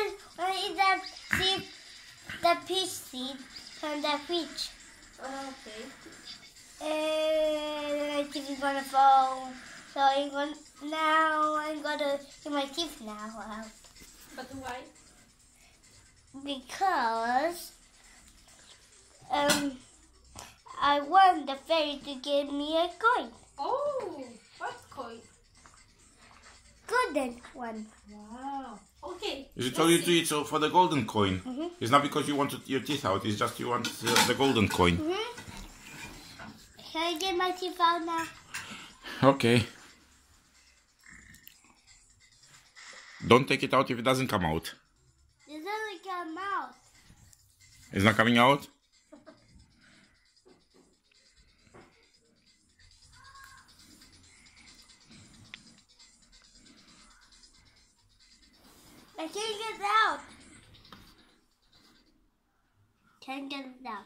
want to eat the seed, the peach seed from the fridge. Okay. And my teeth is gonna fall. So I'm going now. I'm gonna get my teeth now out But why? because um I want the fairy to give me a coin, Oh, golden one. Wow. Okay. She told you to eat so for the golden coin. Mhm. It's not because you wanted your teeth out. It's just you want the, the golden coin. hmm Can I get my teeth out now? Okay. Don't take it out if it doesn't come out. It doesn't come out. It's not coming out? I can't get it out. Can't get it out.